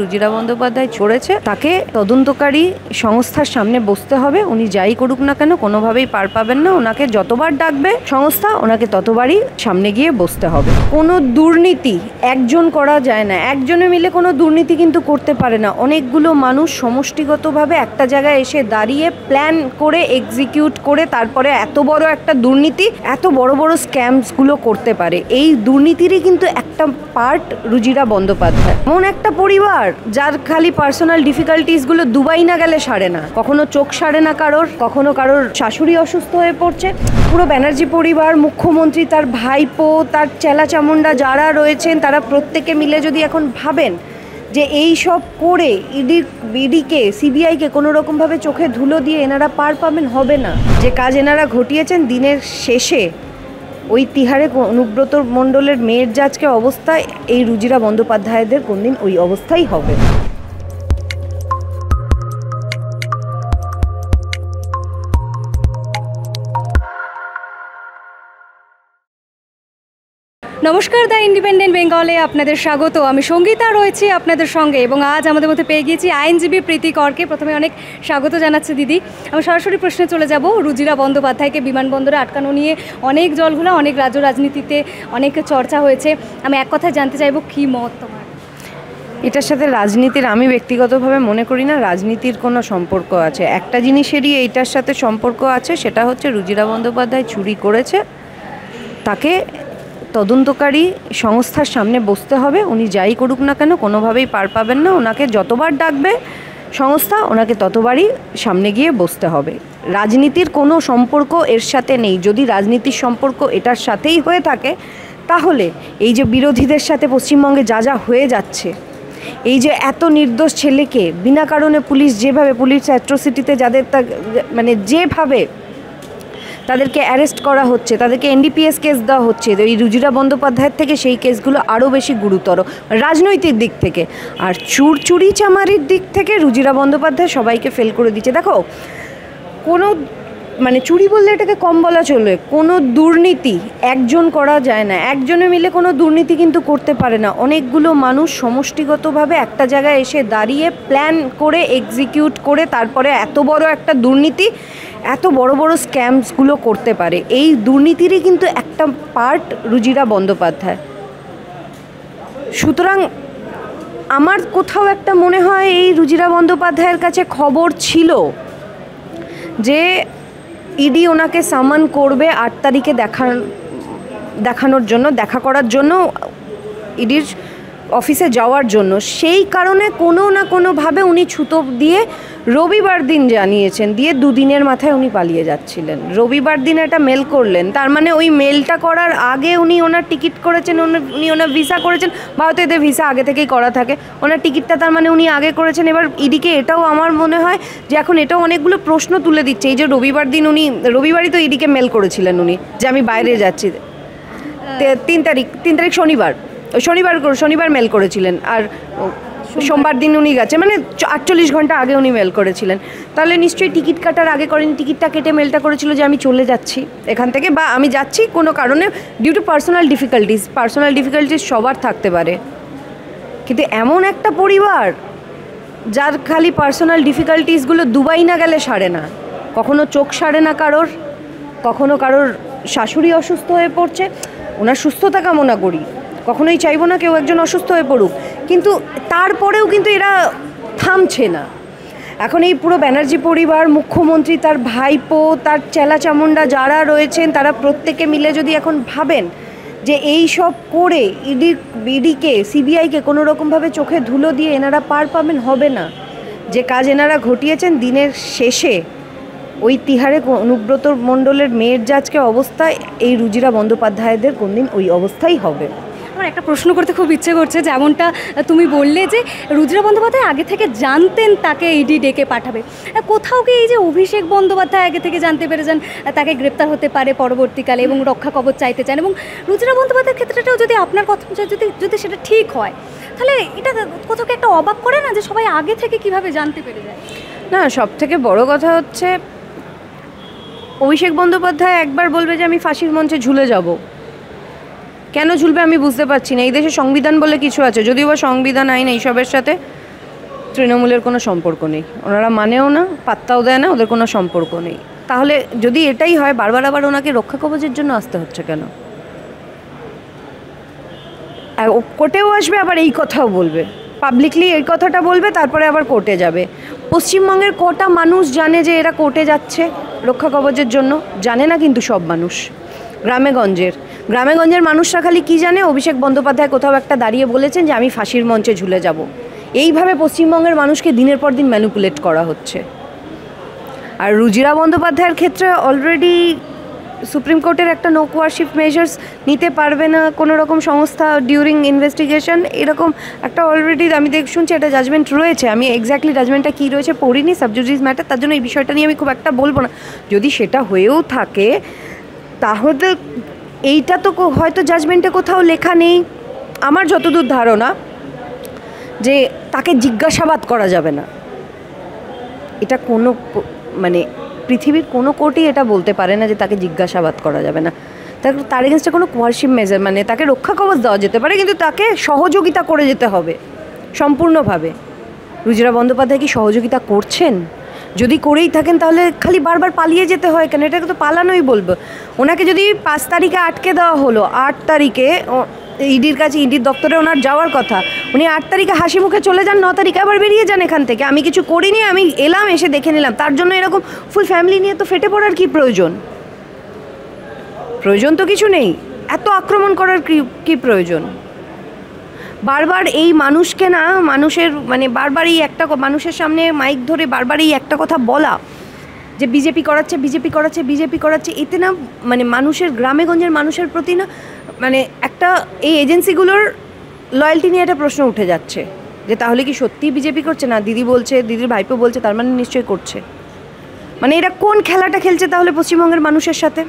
রুজিরা বন্দ্যোপাধ্যায় চড়েছে, তাকে তদন্তকারী সংস্থার সামনে বসতে হবে। উনি যাই করুক না কেন, কোনোভাবেই পার পাবেন না। ওনাকে যতবার ডাকবে সংস্থা, ওনাকে ততবারই সামনে গিয়ে বসতে হবে। কোনো দুর্নীতি একজন করা যায় না। একজনে মিলে কোনো দুর্নীতি কিন্তু করতে পারে না। অনেকগুলো মানুষ সমষ্টিগতভাবে একটা জায়গায় এসে দাঁড়িয়ে প্ল্যান করে, এক্সিকিউট করে, তারপরে এত বড় একটা দুর্নীতি, এত বড় বড় স্ক্যামসগুলো করতে পারে। এই দুর্নীতিরই কিন্তু একটা পার্ট রুজিরা বন্দ্যোপাধ্যায়। এমন একটা পরিবার যার খালি পার্সোনাল ডিফিকাল্টিসগুলো দুবাই না গেলে সারে না। কখনো চোখ সারে না কারোর, কখনো কারোর শাশুড়ি অসুস্থ হয়ে পড়ছে। পুরো ব্যানার্জি পরিবার, মুখ্যমন্ত্রী, তার ভাইপো, তার চেলা চামুন্ডা যারা রয়েছেন, তারা প্রত্যেকে মিলে যদি এখন ভাবেন যে এই সব করে ইডি, ইডিকে, সিবিআইকে কোনো রকমভাবে চোখে ধুলো দিয়ে এনারা পার পাবেন, হবে না। যে কাজ এনারা ঘটিয়েছেন, দিনের শেষে ওই তিহারে অনুব্রত মণ্ডলের মেয়ের যে আজকে অবস্থায় এই রুজিরা বন্দ্যোপাধ্যায়দের কোনদিন ওই অবস্থাই হবে নমস্কার, দ্য ইন্ডিপেন্ডেন্ট বেঙ্গলে আপনাদের স্বাগত। আমি সঙ্গীতা রয়েছি আপনাদের সঙ্গে এবং আজ আমাদের মধ্যে পেয়ে গিয়েছি আইনজীবী প্রীতি করকে। প্রথমে অনেক স্বাগত জানাচ্ছি দিদি। আমি সরাসরি প্রশ্নে চলে যাব। রুজিরা বন্দ্যোপাধ্যায়কে বিমানবন্দরে আটকানো নিয়ে অনেক জলগুলো অনেক রাজ্য রাজনীতিতে অনেক চর্চা হয়েছে। আমি এক কথায় জানতে চাইব, কী মত তোমার? এটার সাথে রাজনীতির, আমি ব্যক্তিগতভাবে মনে করি না, রাজনীতির কোনো সম্পর্ক আছে। একটা জিনিসেরই এইটার সাথে সম্পর্ক আছে, সেটা হচ্ছে রুজিরা বন্দ্যোপাধ্যায় চুরি করেছে। তাকে তদন্তকারী সংস্থার সামনে বসতে হবে, উনি যাই করুক না কেন, কোনোভাবেই পার পাবেন না, ওনাকে যতবার ডাকবে সংস্থা, ওনাকে ততবারই সামনে গিয়ে বসতে হবে। রাজনীতির কোনো সম্পর্ক এর সাথে নেই, যদি রাজনীতির সম্পর্ক এটার সাথেই হয়ে থাকে, তাহলে এই যে বিরোধীদের সাথে পশ্চিমবঙ্গে যা যা হয়ে যাচ্ছে, এই যে এত নির্দোষ ছেলেকে, বিনা কারণে পুলিশ যেভাবে, পুলিশ অ্যাট্রোসিটিতে যাদের মানে যেভাবে তাদেরকে অ্যারেস্ট করা হচ্ছে, তাদেরকে এনডিপিএস কেস দেওয়া হচ্ছে। ওই রুজিরা বন্দ্যোপাধ্যায়ের থেকে সেই কেসগুলো আরও বেশি গুরুতর রাজনৈতিক দিক থেকে। আর চুর চুরি চামারির দিক থেকে রুজিরা বন্দ্যোপাধ্যায় সবাইকে ফেল করে দিচ্ছে। দেখো, কোনো মানে চুরি বললে এটাকে কম বলা চলবে কোনো দুর্নীতি একজন করা যায় না। একজনে মিলে কোনো দুর্নীতি কিন্তু করতে পারে না। অনেকগুলো মানুষ সমষ্টিগতভাবে একটা জায়গায় এসে দাঁড়িয়ে প্ল্যান করে এক্সিকিউট করে, তারপরে এত বড় একটা দুর্নীতি, এত বড় বড় স্ক্যামসগুলো করতে পারে। এই দুর্নীতিরই কিন্তু একটা পার্ট রুজিরা বন্দ্যোপাধ্যায়। সুতরাং আমার কোথাও একটা মনে হয় এই রুজিরা বন্দ্যোপাধ্যায়ের কাছে খবর ছিল যে ইডি ওনাকে সামান করবে আট তারিখে দেখা দেখানোর জন্য, দেখা করার জন্য, ইডির অফিসে যাওয়ার জন্য। সেই কারণে কোনো না কোনোভাবে উনি ছুতো দিয়ে রবিবার দিন জানিয়েছেন, দিয়ে দুদিনের মাথায় উনি পালিয়ে যাচ্ছিলেন। রবিবার দিন একটা মেল করলেন, তার মানে ওই মেলটা করার আগে উনি ওনার টিকিট করেছেন, উনি- ওনার ভিসা করেছেন ভারতে এদের ভিসা আগে থেকেই করা থাকে। ওনার টিকিটটা তার মানে উনি আগে করেছেন। এবার ইডিকে এটাও আমার মনে হয় যে এখন এটাও অনেকগুলো প্রশ্ন তুলে দিচ্ছে। এই যে রবিবার দিন উনি, রবিবারই তো ইডিকে মেল করেছিলেন উনি, যে আমি বাইরে যাচ্ছি। তিন তারিখ তিন তারিখ শনিবার শনিবার শনিবার মেল করেছিলেন। আর সোমবার। দিন উনি গেছে। মানে আটচল্লিশ ঘণ্টা আগে উনি মেল করেছিলেন। তাহলে নিশ্চয়ই টিকিট কাটার আগে করেন। টিকিটটা কেটে মেলটা করেছিল যে আমি চলে যাচ্ছি এখান থেকে বা আমি যাচ্ছি কোনো কারণে due to personal difficulties personal difficulties সবার থাকতে পারে। কিন্তু এমন একটা পরিবার যার খালি পার্সোনাল ডিফিকাল্টিসগুলো দুবাই না গেলে সারে না। কখনো চোখ সারে না কারোর। কখনো কারোর শাশুড়ি অসুস্থ হয়ে পড়ছে। ওনার সুস্থতা কামনা করি। কখনোই চাইব না কেউ একজন অসুস্থ হয়ে পড়ুক। কিন্তু তারপরেও কিন্তু এরা থামছে না। এখন এই পুরো ব্যানার্জি পরিবার, মুখ্যমন্ত্রী, তার ভাইপো, তার চেলা চামুন্ডা যারা রয়েছেন, তারা প্রত্যেকে মিলে যদি এখন ভাবেন যে এই সব করে ইডি, ইডিকে, সিবিআইকে কোনো রকমভাবে চোখে ধুলো দিয়ে এনারা পার পাবেন, হবে না। যে কাজ এনারা ঘটিয়েছেন দিনের শেষে, ওই তিহারে অনুব্রত মণ্ডলের মেয়ের জাজকে অবস্থায় এই রুজিরা বন্দ্যোপাধ্যায়দের কোনদিন ওই অবস্থাই হবে আমার একটা প্রশ্ন করতে খুব ইচ্ছে করছে, যেমনটা তুমি বললে যে রুদ্রা বন্দ্যোপাধ্যায় আগে থেকে জানতেন তাকে ইডি ডেকে পাঠাবে। কোথাও কি এই যে অভিষেক বন্দ্যোপাধ্যায় আগে থেকে জানতে পেরে যান তাকে গ্রেপ্তার হতে পারে পরবর্তীকালে এবং রক্ষা কবচ চাইতে চান এবং রুদ্রা বন্দ্যোপাধ্যায়ের ক্ষেত্রেটাও যদি আপনার কথা যদি যদি সেটা ঠিক হয়, তাহলে এটা কোথাও একটা অবাক করে না যে সবাই আগে থেকে কীভাবে জানতে পেরে যায়? না সব থেকে বড় কথা হচ্ছে, অভিষেক বন্দ্যোপাধ্যায় একবার বলবে যে আমি ফাঁসির মঞ্চে ঝুলে যাব। কেন ঝুলবে আমি বুঝতে পারছি না। এই দেশে সংবিধান বলে কিছু আছে, যদিও বা সংবিধান আইন এইসবের সাথে তৃণমূলের কোনো সম্পর্ক নেই। ওনারা মানেও না, পাত্তাও দেয় না, ওদের কোনো সম্পর্ক নেই। তাহলে যদি এটাই হয়, বারবার আবার ওনাকে রক্ষা কবচের জন্য আসতে হচ্ছে কেন? কোর্টেও আসবে, আবার এই কথাও বলবে। পাবলিকলি এই কথাটা বলবে, তারপরে আবার কোর্টে যাবে। পশ্চিমবঙ্গের কটা মানুষ জানে যে এরা কোর্টে যাচ্ছে রক্ষা কবচের জন্য? জানে না কিন্তু সব মানুষ। গ্রামেগঞ্জের গ্রামেগঞ্জের মানুষরা খালি কী জানে? অভিষেক বন্দ্যোপাধ্যায় কোথাও একটা দাঁড়িয়ে বলেছেন যে, আমি ফাঁসির মঞ্চে ঝুলে যাব। এইভাবে পশ্চিমবঙ্গের মানুষকে দিনের পর দিন ম্যানুপুলেট করা হচ্ছে। আর রুজিরা বন্দ্যোপাধ্যায়ের ক্ষেত্রে অলরেডি সুপ্রিম কোর্টের একটা নো কোয়ারশিপ মেজার্স নিতে পারবে না কোনো রকম সংস্থা ডিউরিং ইনভেস্টিগেশন এরকম একটা অলরেডি আমি দেখ, শুনছি একটা জাজমেন্ট রয়েছে। আমি এক্স্যাক্টলি জাজমেন্টটা কী রয়েছে পড়িনি সাবজুডিস ম্যাটার তার জন্য এই বিষয়টা নিয়ে আমি খুব একটা বলব না। যদি সেটা হয়েও থাকে, তাহলে এইটা তো হয়তো জাজমেন্টে কোথাও লেখা নেই। আমার যতদূর ধারণা যে তাকে জিজ্ঞাসাবাদ করা যাবে না। এটা কোনো মানে পৃথিবীর কোনো কোর্টই এটা বলতে পারে না যে তাকে জিজ্ঞাসাবাদ করা যাবে না। তার তার এগেনস্টে কোনো কোয়ারশিপ মেজার মানে তাকে রক্ষা কবচ দেওয়া যেতে পারে, কিন্তু তাকে সহযোগিতা করে যেতে হবে, সম্পূর্ণভাবে। রুজিরা বন্দ্যোপাধ্যায় কি সহযোগিতা করছেন? যদি করেই থাকেন তাহলে খালি বারবার পালিয়ে যেতে হয় কেন? এটাকে তো পালানোই বলব। ওনাকে যদি পাঁচ তারিখে আটকে দেওয়া হলো, আট তারিখে ইডির কাছে, ইডির দপ্তরে ওনার যাওয়ার কথা, উনি আট তারিখে হাসি মুখে চলে যান, ন তারিখে আবার বেরিয়ে যান এখান থেকে। আমি কিছু করিনি, আমি এলাম, এসে দেখে নিলাম। তার জন্য এরকম ফুল ফ্যামিলি নিয়ে তো ফেটে পড়ার কি প্রয়োজন? প্রয়োজন তো কিছু নেই। এত আক্রমণ করার কি প্রয়োজন? বারবার এই মানুষকে না, মানুষের মানে বারবার এই একটা মানুষের সামনে মাইক ধরে বারবার এই একটা কথা বলা। যে বিজেপি করাচ্ছে বিজেপি করাচ্ছে বিজেপি করাচ্ছে, এতে না মানে মানুষের, গ্রামেগঞ্জের মানুষের প্রতি না মানে একটা এই এজেন্সিগুলোর লয়্যালটি নিয়ে একটা প্রশ্ন উঠে যাচ্ছে। যে তাহলে কি সত্যিই বিজেপি করছে? না, দিদি বলছে, দিদির ভাইপো বলছে, তার মানে নিশ্চয়ই করছে। মানে এরা কোন খেলাটা খেলছে তাহলে পশ্চিমবঙ্গের মানুষের সাথে?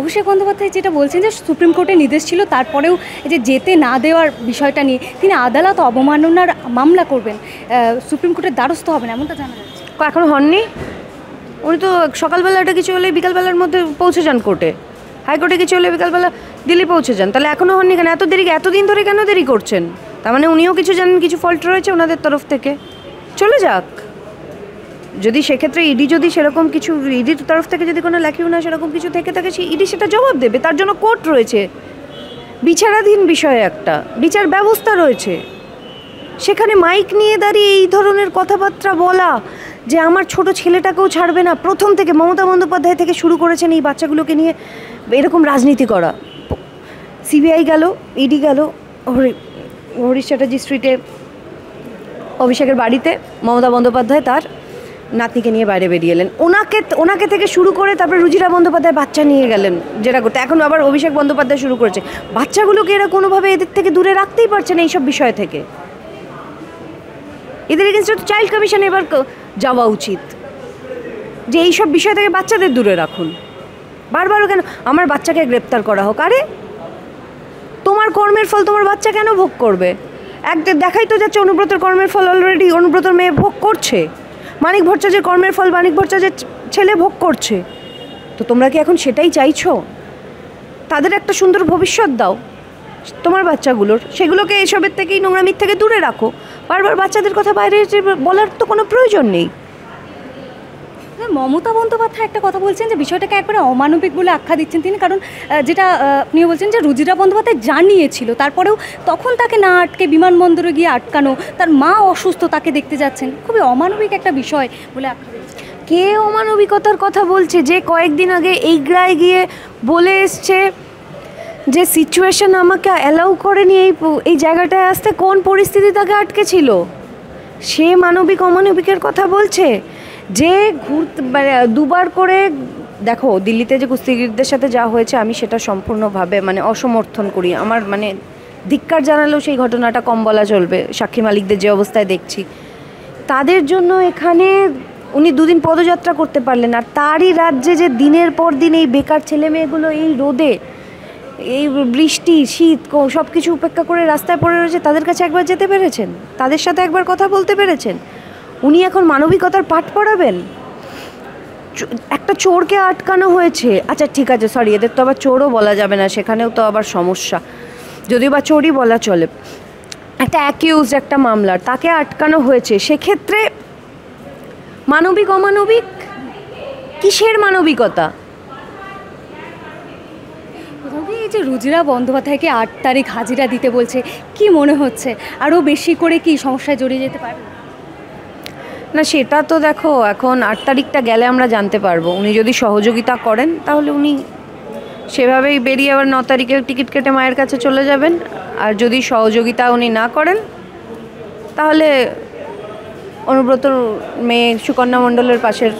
অভিষেক বন্দ্যোপাধ্যায় যেটা বলছেন যে সুপ্রিম কোর্টের নির্দেশ ছিল, তারপরেও যে যেতে না দেওয়ার বিষয়টা নিয়ে তিনি আদালত অবমাননার মামলা করবেন। সুপ্রিম কোর্টের দ্বারস্থ হবেন, এমনটা জানা যাচ্ছে। এখনও হননি? উনি তো সকালবেলাটা কিছু হলে বিকালবেলার মধ্যে পৌঁছে যান কোর্টে। হাইকোর্টে কিছু হলে বিকালবেলা দিল্লি পৌঁছে যান। তাহলে এখনও হননি কেন? এত দেরি, এতদিন ধরে কেন দেরি করছেন? তার মানে উনিও কিছু জানেন, কিছু ফল্ট রয়েছে ওনাদের তরফ থেকে। চলে যাক। যদি সেক্ষেত্রে ইডি যদি সেরকম কিছু ইডির তরফ থেকে যদি কোনো লেখিও না সেরকম কিছু থেকে থাকে সে ইডি সেটা জবাব দেবে। তার জন্য কোর্ট রয়েছে। বিচারাধীন বিষয়ে একটা। বিচার ব্যবস্থা রয়েছে। সেখানে মাইক নিয়ে দাঁড়িয়ে এই ধরনের কথাবার্তা বলা, যে আমার ছোট ছেলেটাকেও ছাড়বে না। প্রথম থেকে মমতা বন্দ্যোপাধ্যায় থেকে শুরু করেছেন এই বাচ্চাগুলোকে নিয়ে এরকম রাজনীতি করা। সিবিআই গেল ইডি গেল, হরি হরিশ চ্যাটার্জি স্ট্রিটে অভিষেকের বাড়িতে মমতা বন্দ্যোপাধ্যায় তার নাতনিকে নিয়ে বাইরে বেরিয়ে এলেন। ওনাকে ওনাকে থেকে শুরু করে তারপরে রুজিরা বন্দ্যোপাধ্যায় বাচ্চা নিয়ে গেলেন যেটা করতে। এখন আবার অভিষেক বন্দ্যোপাধ্যায় শুরু করেছে। বাচ্চাগুলোকে এরা কোনোভাবে এদের থেকে দূরে রাখতেই পারছে না এইসব বিষয় থেকে। এদের এগেনস্টে তো চাইল্ড কমিশন এবার যাওয়া উচিত। যে এইসব বিষয় থেকে বাচ্চাদের দূরে রাখুন। বারবারও কেন আমার বাচ্চাকে গ্রেপ্তার করা হোক। আরে, তোমার কর্মের ফল তোমার বাচ্চা কেন ভোগ করবে? এক দেখাই তো যাচ্ছে অনুব্রতর কর্মের ফল অলরেডি অনুব্রতর মেয়ে ভোগ করছে। মানিক ভট্টাচার্যের কর্মের ফল মানিক ভট্টাচার্যের ছেলে ভোগ করছে। তো তোমরা কি এখন সেটাই চাইছো? তাদের একটা সুন্দর ভবিষ্যৎ দাও। তোমার বাচ্চাগুলোর, সেগুলোকে এসবের থেকেই নোংরামির থেকে দূরে রাখো। বারবার বাচ্চাদের কথা বাইরে বলার তো কোনো প্রয়োজন নেই। মমতা বন্দ্যোপাধ্যায় একটা কথা বলছেন যে বিষয়টাকে একবারে অমানবিক বলে আখ্যা দিচ্ছেন তিনি। কারণ যেটা আহ, আপনি বলছেন যে রুজিরা বন্দ্যোপাধ্যায় জানিয়েছিল তারপরেও তখন তাকে না আটকে বিমানবন্দরে গিয়ে আটকানো তার মা অসুস্থ তাকে দেখতে যাচ্ছেন খুবই অমানবিক একটা বিষয় বলে আখ্যা কে অমানবিকতার কথা বলছে? যে কয়েকদিন আগে এইগ্রায় গিয়ে বলে এসছে যে সিচুয়েশন আমাকে অ্যালাউ করেনি এই এই জায়গাটায় আসতে কোন পরিস্থিতি তাকে আটকেছিল? সে মানবিক অমানবিকের কথা বলছে? যে ঘুরতে মানে দুবার করে, দেখো, দিল্লিতে যে কুস্তিগিরদের সাথে যা হয়েছে, আমি সেটা সম্পূর্ণভাবে মানে অসমর্থন করি। আমার মানে ধিক্কার জানালেও সেই ঘটনাটা কম বলা চলবে। সাক্ষী মালিকদের যে অবস্থায় দেখছি। তাদের জন্য এখানে উনি দুদিন পদযাত্রা করতে পারলেন। আর তারই রাজ্যে যে দিনের পর দিন এই বেকার ছেলে মেয়েগুলো এই রোদে, এই বৃষ্টি, শীত সব কিছু উপেক্ষা করে রাস্তায় পড়ে রয়েছে, তাদের কাছে একবার যেতে পেরেছেন? তাদের সাথে একবার কথা বলতে পেরেছেন? উনি এখন মানবিকতার পাঠ পড়াবেন? একটা চোরকে আটকানো হয়েছে। আচ্ছা ঠিক আছে সরি এদের তো আবার চোরও বলা যাবে না, সেখানেও তো আবার সমস্যা। যদিও বা চোরই বলা চলে। একটা অ্যাকিউজ একটা মামলার, তাকে আটকানো হয়েছে। সেক্ষেত্রে মানবিক, অমানবিক? কিসের মানবিকতা? এই যে রুজিরা বন্দ্যোপাধ্যায়কে আট তারিখ হাজিরা দিতে বলছে, কি মনে হচ্ছে? আরও বেশি করে কি সমস্যায় জড়িয়ে যেতে পারবে না, সেটা তো দেখো, এখন আট তারিখটা গেলে আমরা জানতে পারব। উনি যদি সহযোগিতা করেন, তাহলে উনি সেভাবেই বেরিয়ে আবার ন তারিখে টিকিট কেটে মায়ের কাছে চলে যাবেন। আর যদি সহযোগিতা উনি না করেন, তাহলে অনুব্রত মেয়ে সুকন্যা মণ্ডলের পাশের,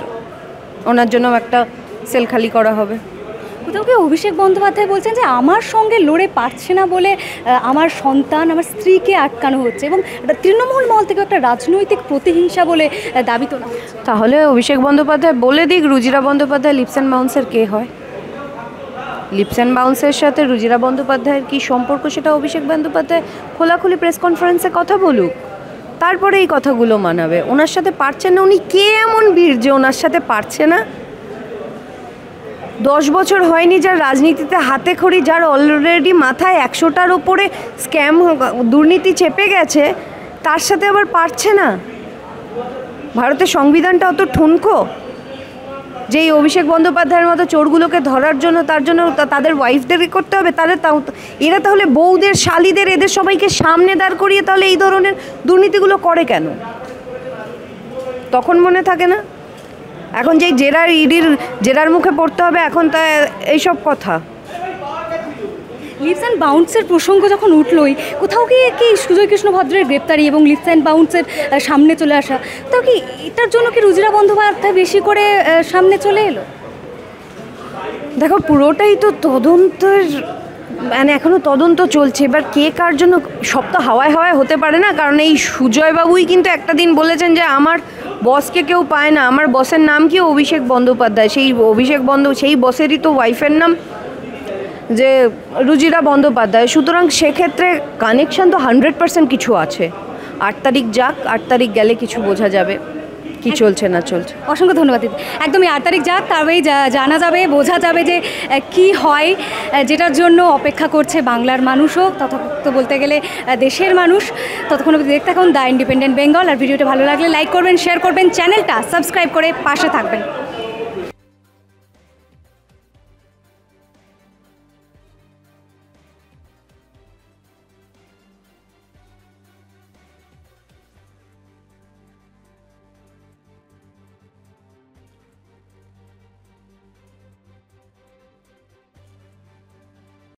ওনার জন্য একটা সেল খালি করা হবে। কোথাও কি অভিষেক বন্দ্যোপাধ্যায় বলছেন যে আমার সঙ্গে লড়ে পারছে না বলে আমার সন্তান, আমার স্ত্রীকে আটকানো হচ্ছে এবং তৃণমূল মহল থেকে একটা রাজনৈতিক প্রতিহিংসা বলে দাবি তোলা তাহলে অভিষেক বন্দ্যোপাধ্যায় বলে দিক রুজিরা বন্দ্যোপাধ্যায় লিপসেন বাউন্সের কে হয়? লিপসেন বাউন্সের সাথে রুজিরা বন্দ্যোপাধ্যায়ের কী সম্পর্ক সেটা অভিষেক বন্দ্যোপাধ্যায় খোলাখুলি প্রেস কনফারেন্সে কথা বলুক তারপরে এই কথাগুলো মানাবে। ওনার সাথে পারছেন না, উনি কে এমন বীর যে ওনার সাথে পারছে না? দশ বছর হয়নি যার রাজনীতিতে হাতে খড়ি যার অলরেডি মাথায় একশোটার ওপরে স্ক্যাম দুর্নীতি চেপে গেছে, তার সাথে আবার পারছে না। ভারতের সংবিধানটা অত ঠুনকো। যে এই অভিষেক বন্দ্যোপাধ্যায়ের মতো চোরগুলোকে ধরার জন্য, তার জন্য তাদের ওয়াইফদেরকে করতে হবে, তাহলে তাও এরা তাহলে বউদের, শালিদের, এদের সবাইকে সামনে দাঁড় করিয়ে তাহলে এই ধরনের দুর্নীতিগুলো করে কেন? তখন মনে থাকে না? এখন যেই জেরার ইডির জেরার মুখে পড়তে হবে এখন তা এইসব কথা। লিপস অ্যান্ড বাউন্সের প্রসঙ্গ যখন উঠলই কোথাও কি কি সুজয় কৃষ্ণ ভদ্রের গ্রেপ্তারি এবং লিপস অ্যান্ড বাউন্সের সামনে চলে আসা তো কি এটার জন্য কি রুজিরা বন্দ্যোপাধ্যায় বেশি করে সামনে চলে এলো? দেখো পুরোটাই তো তদন্তের মানে এখনও তদন্ত চলছে এবার কে কার জন্য সব তো হাওয়ায় হাওয়ায় হতে পারে না কারণ এই সুজয়বাবুই কিন্তু একটা দিন বলেছেন যে আমার বসকে কেউ পায় না। আমার বসের নাম কি? অভিষেক বন্দ্যোপাধ্যায়। সেই অভিষেক বন্দ সেই বসেরই তো ওয়াইফের নাম যে রুজিরা বন্দ্যোপাধ্যায়। সুতরাং সেক্ষেত্রে কানেকশান তো হান্ড্রেড পার্সেন্ট কিছু আছে। আট তারিখ যাক, আট তারিখ গেলে কিছু বোঝা যাবে। কি চলছে না চলছে? অসংখ্য ধন্যবাদ দিদি। একদমই আট তারিখ যাক তবেই জানা যাবে বোঝা যাবে যে কি হয় যেটার জন্য অপেক্ষা করছে বাংলার মানুষও তথাকথিত বলতে গেলে দেশের মানুষ। ততক্ষণ অবধি দেখতে থাকুন দ্য ইন্ডিপেন্ডেন্ট বেঙ্গল। আর ভিডিওটা ভালো লাগলে লাইক করবেন শেয়ার করবেন। চ্যানেলটা সাবস্ক্রাইব করে পাশে থাকবেন।